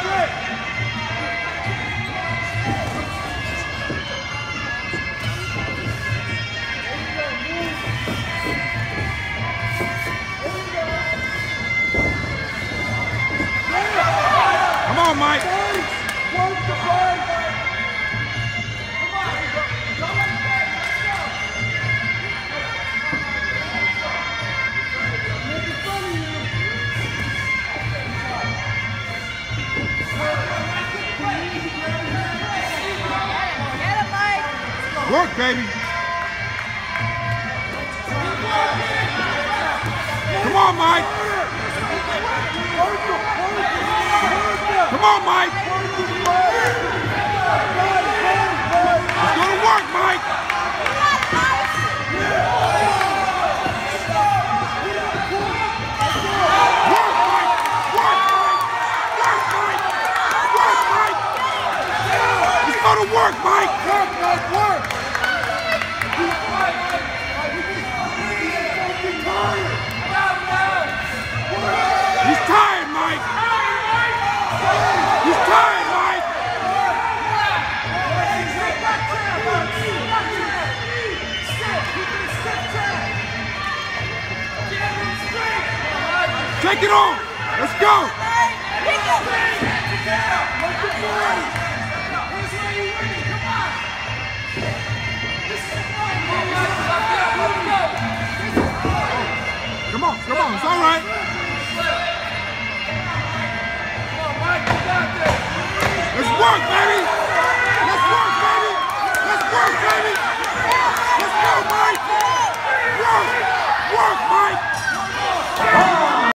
Come on, Mike. Work, baby. Come on, Mike. Come on, Mike. Let's go to work, Mike. Work, Mike. Work, Mike. Work, Take it on. Let's go. Come on, come on. It's all right. Let's work, baby. Let's work, baby. Let's work, baby.